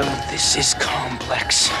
So this is complex.